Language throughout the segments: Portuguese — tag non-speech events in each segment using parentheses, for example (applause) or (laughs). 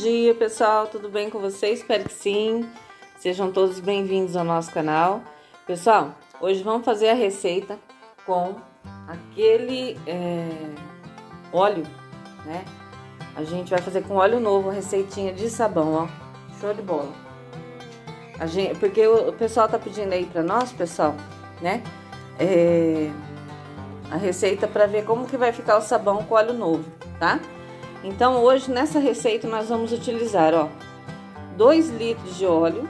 Dia, pessoal. Tudo bem com vocês? Espero que sim. Sejam todos bem-vindos ao nosso canal. Pessoal, hoje vamos fazer a receita com aquele é, óleo, né? A gente vai fazer com óleo novo receitinha de sabão, ó. Show de bola. A gente, porque o, pessoal tá pedindo aí pra nós, pessoal, né? É, a receita para ver como que vai ficar o sabão com óleo novo, tá? Então hoje nessa receita nós vamos utilizar, ó, 2 litros de óleo.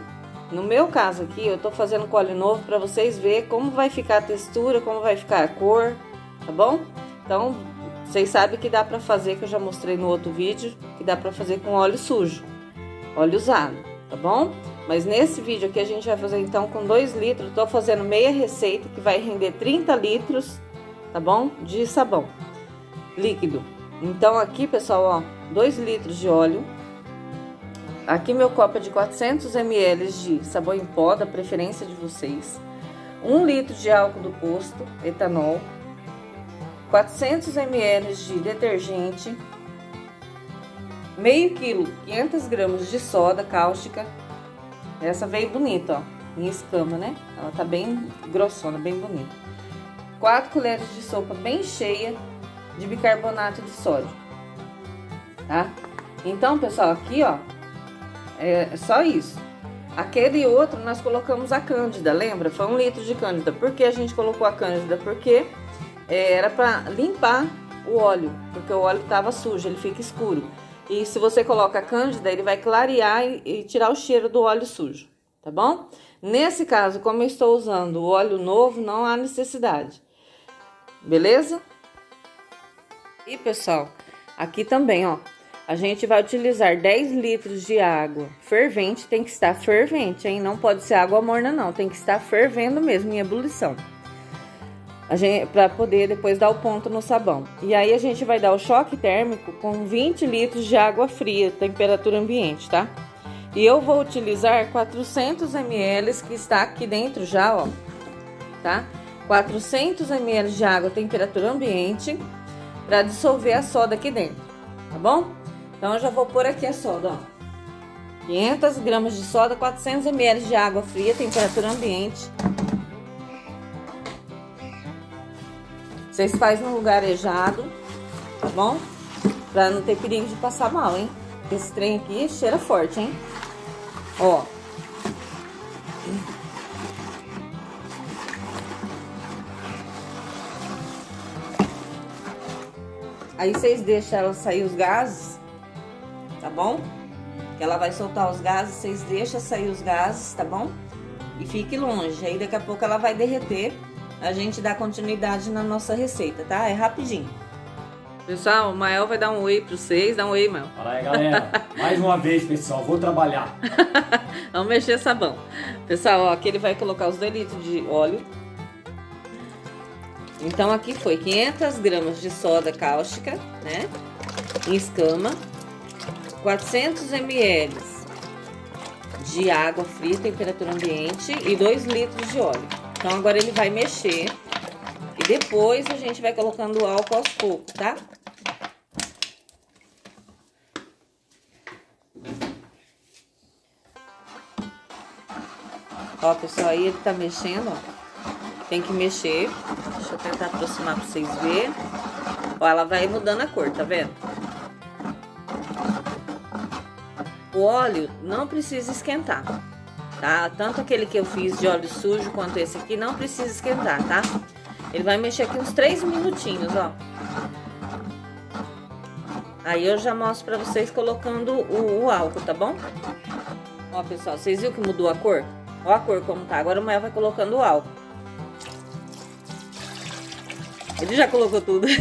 No meu caso aqui, eu tô fazendo com óleo novo para vocês verem como vai ficar a textura, como vai ficar a cor, tá bom? Então, vocês sabem que dá para fazer, que eu já mostrei no outro vídeo, que dá para fazer com óleo sujo, óleo usado, tá bom? Mas nesse vídeo aqui a gente vai fazer então com 2 litros, tô fazendo meia receita que vai render 30 litros, tá bom? De sabão líquido. Então aqui, pessoal, ó, 2 litros de óleo. Aqui meu copo é de 400 ml de sabão em pó, da preferência de vocês. 1 litro de álcool do posto, etanol. 400 ml de detergente. Meio quilo, 500 gramas de soda cáustica. Essa veio bonita, ó, em escama, né? Ela tá bem grossona, bem bonita. 4 colheres de sopa bem cheia de bicarbonato de sódio, tá? Então, pessoal, aqui, ó, é só isso. Aquele outro nós colocamos a cândida, lembra? Foi um litro de cândida. Por que a gente colocou a cândida? Porque é, era para limpar o óleo, porque o óleo estava sujo, ele fica escuro. E se você coloca a cândida, ele vai clarear e, e tirar o cheiro do óleo sujo, tá bom? Nesse caso, como eu estou usando o óleo novo, não há necessidade. Beleza? E pessoal, aqui também, ó, a gente vai utilizar 10 litros de água fervente, tem que estar fervente, hein? Não pode ser água morna, não, tem que estar fervendo mesmo, em ebulição. A gente, pra poder depois dar o ponto no sabão. E aí a gente vai dar o choque térmico com 20 litros de água fria, temperatura ambiente, tá? E eu vou utilizar 400 ml que está aqui dentro já, ó, tá? 400 ml de água, temperatura ambiente para dissolver a soda aqui dentro, tá bom? Então eu já vou pôr aqui a soda, ó. 500 gramas de soda, 400 ml de água fria, temperatura ambiente. Vocês fazem no lugar arejado, tá bom? Pra não ter perigo de passar mal, hein? Esse trem aqui cheira forte, hein? Ó. Aí vocês deixam ela sair os gases, tá bom? Que ela vai soltar os gases, vocês deixam sair os gases, tá bom? E fique longe, aí daqui a pouco ela vai derreter. A gente dá continuidade na nossa receita, tá? É rapidinho. Pessoal, o Mael vai dar um oi pra vocês. Dá um oi, Mael. Fala aí, galera. (laughs) Mais uma vez, pessoal. Vou trabalhar. (laughs) Vamos mexer sabão. Pessoal, ó, aqui ele vai colocar os 2 litros de óleo. Então, aqui foi 500 gramas de soda cáustica, né? Em escama. 400 ml de água fria, temperatura ambiente. E 2 litros de óleo. Então, agora ele vai mexer. E depois a gente vai colocando o álcool aos poucos, tá? Ó, pessoal, aí ele tá mexendo, ó. Tem que mexer. Tentar aproximar pra vocês verem. Ó, ela vai mudando a cor, tá vendo? O óleo não precisa esquentar, tá? Tanto aquele que eu fiz de óleo sujo quanto esse aqui não precisa esquentar, tá? Ele vai mexer aqui uns 3 minutinhos, ó. Aí eu já mostro pra vocês colocando o, o álcool, tá bom? Ó, pessoal, vocês viram que mudou a cor? Ó a cor como tá. Agora o Mael vai colocando o álcool. Ele já colocou tudo. (laughs)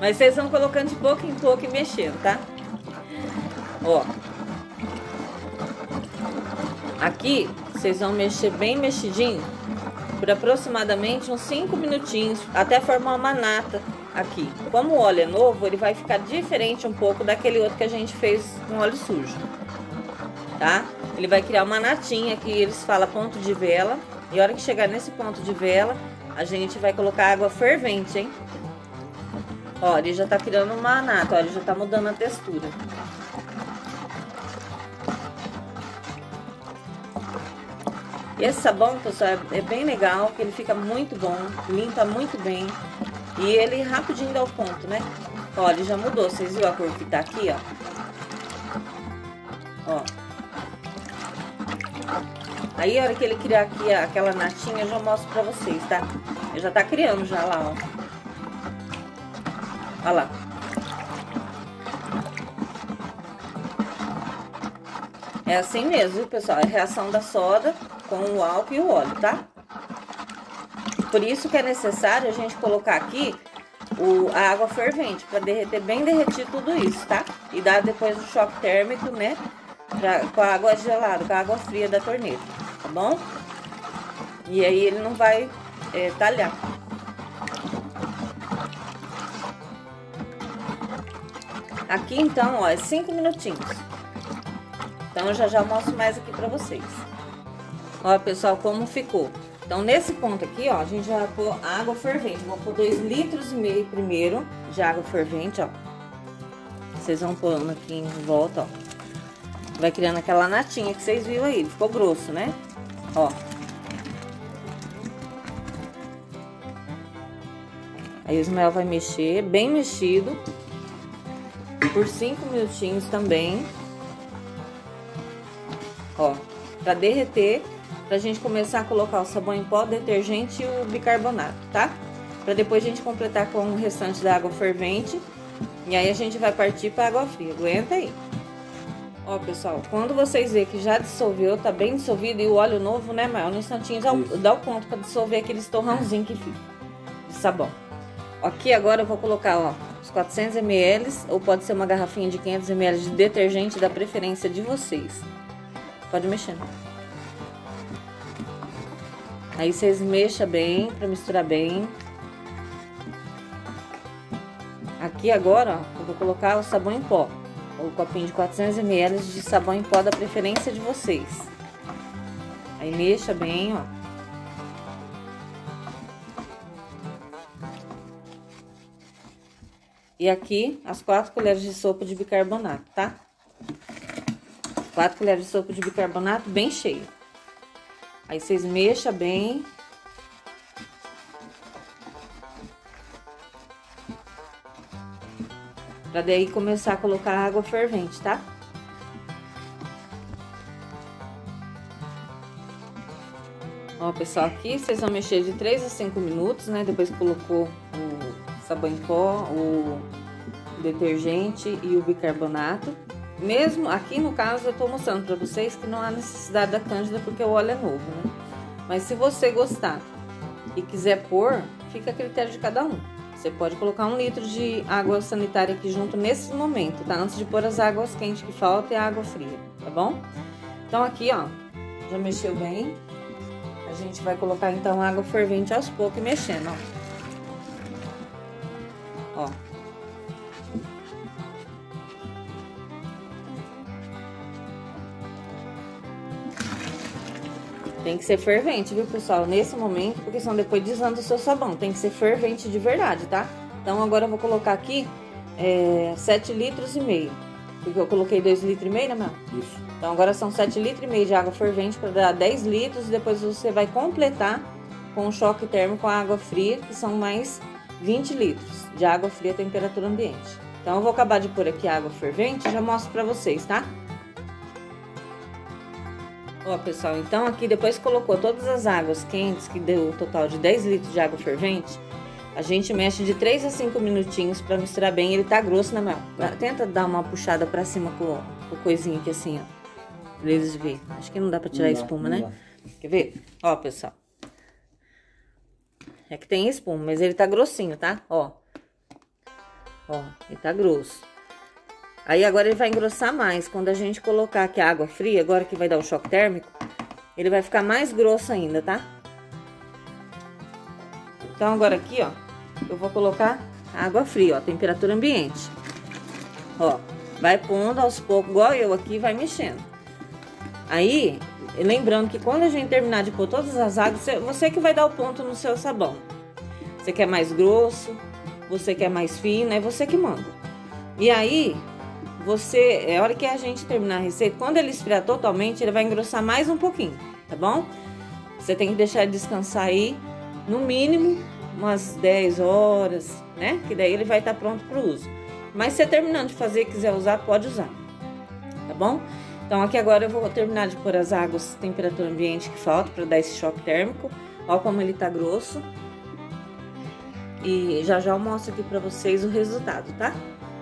Mas vocês vão colocando de pouco em pouco e mexendo, tá? Ó. Aqui, vocês vão mexer bem mexidinho por aproximadamente uns 5 minutinhos, até formar uma nata aqui. Como o óleo é novo, ele vai ficar diferente um pouco daquele outro que a gente fez com óleo sujo, tá? Ele vai criar uma natinha que eles falam ponto de vela e a hora que chegar nesse ponto de vela, a gente vai colocar água fervente, hein? Ó, ele já tá criando uma nata, ó, ele já tá mudando a textura. E esse sabão, pessoal, é, é bem legal, que ele fica muito bom, limpa muito bem. E ele rapidinho dá o ponto, né? Ó, ele já mudou, vocês viram a cor que tá aqui, ó? Ó. Aí, a hora que ele criar aqui aquela natinha, eu já mostro pra vocês, tá? Ele já tá criando já lá, ó. Olha lá. É assim mesmo, pessoal? É reação da soda com o álcool e o óleo, tá? Por isso que é necessário a gente colocar aqui o, a água fervente, para derreter bem derretido tudo isso, tá? E dar depois o choque térmico, né? Pra, com a água gelada, com a água fria da torneira, tá bom? E aí ele não vai é, talhar. Aqui então, ó, é 5 minutinhos. Então já já mostro mais aqui pra vocês. Ó, pessoal, como ficou. Então, nesse ponto aqui, ó, a gente vai pôr água fervente. Vou pôr 2 litros e meio primeiro de água fervente, ó. Vocês vão pondo aqui em volta, ó. Vai criando aquela natinha que vocês viram aí. Ficou grosso, né? Ó. Aí o Ismael vai mexer, bem mexido por 5 minutinhos também. Ó, pra derreter, pra gente começar a colocar o sabão em pó, detergente e o bicarbonato, tá? Pra depois a gente completar com o restante da água fervente. E aí a gente vai partir pra água fria. Aguenta aí. Ó, pessoal, quando vocês verem que já dissolveu, tá bem dissolvido e o óleo novo, né, Mael? No instantinho já dá o ponto pra dissolver aquele torrãozinho que fica de sabão. Aqui agora eu vou colocar, ó, 400 ml ou pode ser uma garrafinha de 500 ml de detergente da preferência de vocês. Pode mexer. Aí vocês mexam bem para misturar bem. Aqui agora, ó, eu vou colocar o sabão em pó. O copinho de 400 ml de sabão em pó da preferência de vocês. Aí mexa bem, ó. E aqui, as quatro colheres de sopa de bicarbonato, tá? Quatro colheres de sopa de bicarbonato bem cheio. Aí vocês mexam bem. Pra daí começar a colocar água fervente, tá? Ó, pessoal, aqui vocês vão mexer de 3 a 5 minutos, né? Depois colocou sabão em pó, o detergente e o bicarbonato. Mesmo aqui no caso eu estou mostrando para vocês que não há necessidade da cândida porque o óleo é novo, né? Mas se você gostar e quiser pôr, fica a critério de cada um. Você pode colocar um litro de água sanitária aqui junto nesse momento, tá? Antes de pôr as águas quentes que faltam e a água fria, tá bom? Então aqui, ó, já mexeu bem. A gente vai colocar então água fervente aos poucos e mexendo, ó. Tem que ser fervente, viu, pessoal? Nesse momento, porque senão depois desanda o seu sabão. Tem que ser fervente de verdade, tá? Então, agora eu vou colocar aqui é, 7 litros e meio. Porque eu coloquei 2 litros e meio, né, Mel? Isso. Então, agora são 7 litros e meio de água fervente para dar 10 litros. E depois você vai completar com o choque térmico com a água fria, que são mais 20 litros de água fria a temperatura ambiente. Então, eu vou acabar de pôr aqui a água fervente e já mostro pra vocês, tá? Ó, pessoal, então aqui depois colocou todas as águas quentes, que deu o total de 10 litros de água fervente, a gente mexe de 3 a 5 minutinhos pra misturar bem. Ele tá grosso, né, Mel? Tá. Tenta dar uma puxada pra cima com, com o coisinho aqui assim, ó. Pra eles verem. Acho que não dá pra tirar a espuma, né? Quer ver? Ó, pessoal. É que tem espuma, mas ele tá grossinho, tá? Ó. Ó, ele tá grosso. Aí agora ele vai engrossar mais. Quando a gente colocar aqui a água fria, agora que vai dar o choque térmico, ele vai ficar mais grosso ainda, tá? Então agora aqui, ó, eu vou colocar água fria, ó, temperatura ambiente. Ó, vai pondo aos poucos, igual eu aqui, vai mexendo. Aí, lembrando que quando a gente terminar de pôr todas as águas, você que vai dar o ponto no seu sabão. Você quer mais grosso, você quer mais fino, é você que manda. E aí, você, é hora que a gente terminar a receita, quando ele esfriar totalmente, ele vai engrossar mais um pouquinho, tá bom? Você tem que deixar ele descansar aí, no mínimo, umas 10 horas, né? Que daí ele vai estar tá pronto para o uso. Mas se você terminando de fazer quiser usar, pode usar, tá bom? Então aqui agora eu vou terminar de pôr as águas temperatura ambiente que falta para dar esse choque térmico. Ó como ele tá grosso. E já já eu mostro aqui para vocês o resultado, tá?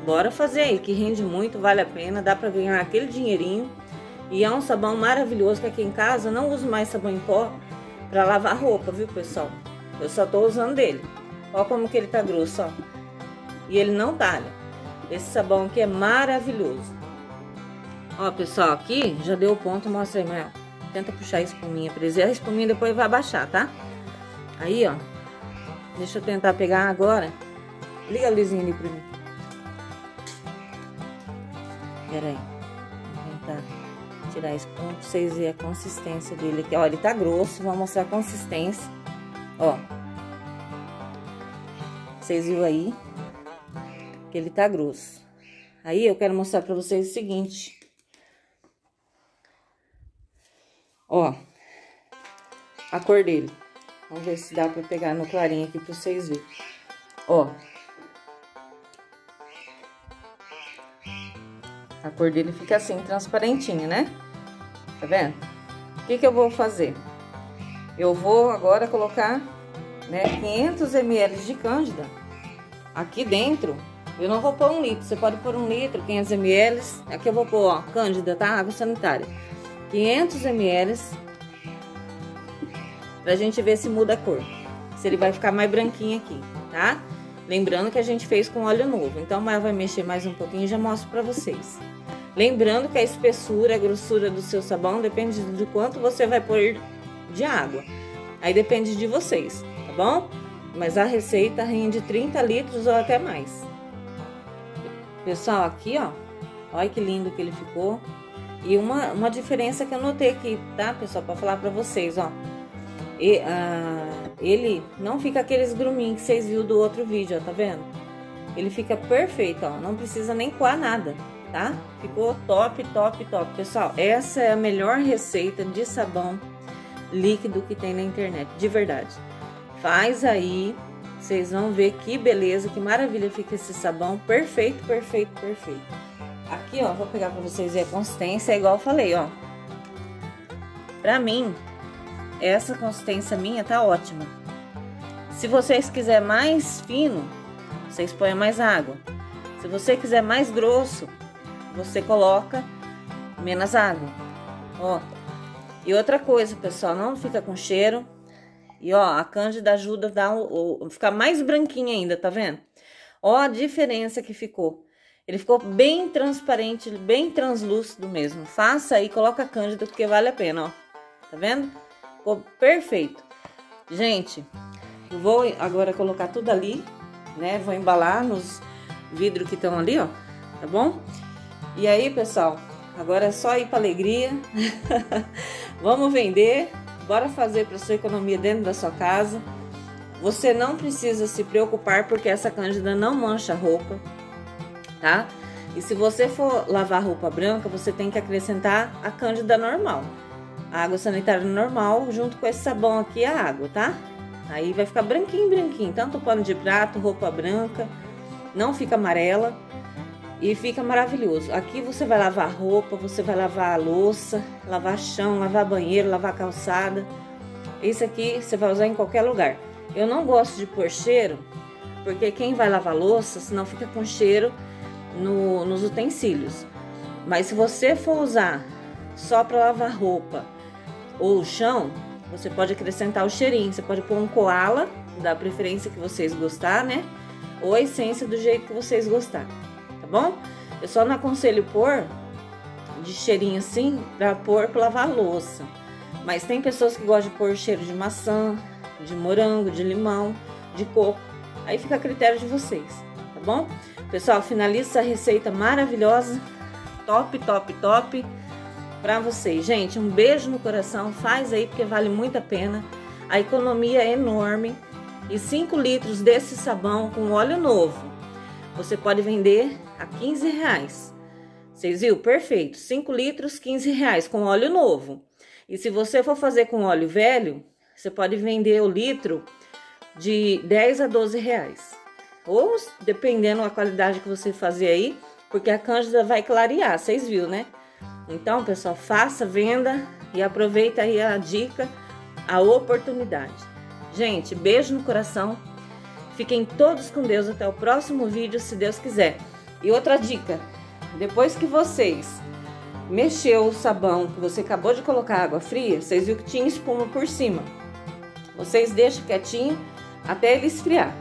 Bora fazer aí, que rende muito, vale a pena, dá para ganhar aquele dinheirinho. E é um sabão maravilhoso que aqui em casa não uso mais sabão em pó para lavar roupa, viu, pessoal? Eu só tô usando dele. Ó como que ele tá grosso, ó. E ele não talha. Esse sabão aqui é maravilhoso. Ó, pessoal, aqui já deu o ponto, mostra aí, Mael. Tenta puxar a espuminha pra eles. A espuminha depois vai baixar, tá? Aí, ó. Deixa eu tentar pegar agora. Liga a luzinha ali pra mim. Pera aí. Vou tentar tirar esse ponto pra vocês verem a consistência dele aqui. Ó, ele tá grosso. Vou mostrar a consistência. Ó. Vocês viram aí? Que ele tá grosso. Aí eu quero mostrar pra vocês o seguinte. Ó. A cor dele. Vamos ver se dá pra pegar no clarinho aqui pra vocês verem. Ó. A cor dele fica assim, transparentinha, né? Tá vendo? O que que eu vou fazer? Eu vou agora colocar, né, 500 ml de cândida aqui dentro. Eu não vou pôr um litro, você pode pôr um litro, 500 ml. Aqui eu vou pôr, ó, cândida, tá? Água sanitária. 500 ml pra gente ver se muda a cor. Se ele vai ficar mais branquinho aqui, tá? Lembrando que a gente fez com óleo novo, então mas vai mexer mais um pouquinho e já mostro pra vocês. Lembrando que a espessura, a grossura do seu sabão depende de quanto você vai pôr de água. Aí depende de vocês, tá bom? Mas a receita rende 30 litros ou até mais. Pessoal, aqui ó, olha que lindo que ele ficou. E uma, uma diferença que eu notei aqui, tá, pessoal, para falar para vocês, ó. E, ah, ele não fica aqueles gruminhos que vocês viram do outro vídeo, ó, tá vendo? Ele fica perfeito, ó, não precisa nem coar nada, tá? Ficou top, top, top. Pessoal, essa é a melhor receita de sabão líquido que tem na internet, de verdade. Faz aí, vocês vão ver que beleza, que maravilha fica esse sabão, perfeito, perfeito, perfeito. Aqui, ó, vou pegar pra vocês verem a consistência, é igual eu falei, ó. Pra mim, essa consistência minha tá ótima. Se vocês quiserem mais fino, vocês põem mais água. Se você quiser mais grosso, você coloca menos água. Ó. E outra coisa, pessoal, não fica com cheiro. E ó, a cândida ajuda a dar o, o, ficar mais branquinho ainda, tá vendo? Ó a diferença que ficou. Ele ficou bem transparente, bem translúcido mesmo. Faça aí, coloca a cândida porque vale a pena, ó. Tá vendo? Ficou perfeito. Gente, vou agora colocar tudo ali, né? Vou embalar nos vidros que estão ali, ó, tá bom? E aí, pessoal, agora é só ir pra alegria. (laughs) Vamos vender, bora fazer para sua economia dentro da sua casa. Você não precisa se preocupar porque essa cândida não mancha a roupa, tá? E se você for lavar roupa branca, você tem que acrescentar a cândida normal água sanitária normal junto com esse sabão aqui a água, tá? Aí vai ficar branquinho, branquinho, tanto pano de prato, roupa branca, não fica amarela e fica maravilhoso. Aqui você vai lavar roupa, você vai lavar a louça, lavar chão, lavar banheiro, lavar calçada. Esse aqui você vai usar em qualquer lugar. Eu não gosto de pôr cheiro, porque quem vai lavar louça, senão fica com cheiro no, nos utensílios. Mas se você for usar só para lavar roupa ou o chão, você pode acrescentar o cheirinho. Você pode pôr um koala, da preferência que vocês gostar, né? Ou a essência do jeito que vocês gostar, tá bom? Eu só não aconselho pôr de cheirinho assim pra pôr pra lavar louça. Mas tem pessoas que gostam de pôr cheiro de maçã, de morango, de limão, de coco. Aí fica a critério de vocês, tá bom? Pessoal, finaliza essa receita maravilhosa. Top, top, top para vocês. Gente, um beijo no coração, faz aí porque vale muito a pena. A economia é enorme, e 5 litros desse sabão com óleo novo. Você pode vender a 15 reais. Vocês viram? Perfeito. 5 litros, 15 reais com óleo novo. E se você for fazer com óleo velho, você pode vender o litro de 10 a 12 reais. Ou dependendo da qualidade que você fazer aí, porque a cândida vai clarear, vocês viram, né? Então, pessoal, faça, venda e aproveita aí a dica, a oportunidade. Gente, beijo no coração. Fiquem todos com Deus até o próximo vídeo, se Deus quiser. E outra dica, depois que vocês mexeu o sabão, que você acabou de colocar água fria, vocês viram que tinha espuma por cima. Vocês deixam quietinho até ele esfriar,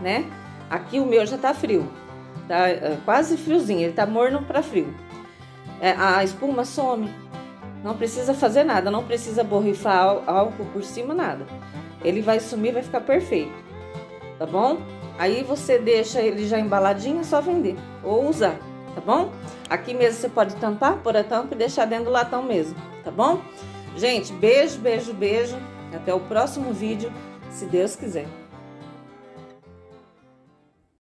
né? Aqui o meu já tá frio, tá é, quase friozinho, ele tá morno para frio. É, a espuma some, não precisa fazer nada, não precisa borrifar álcool por cima, nada. Ele vai sumir, vai ficar perfeito, tá bom? Aí você deixa ele já embaladinho, é só vender ou usar, tá bom? Aqui mesmo você pode tampar, pôr a tampa e deixar dentro do latão mesmo, tá bom? Gente, beijo, beijo, beijo. Até o próximo vídeo, se Deus quiser.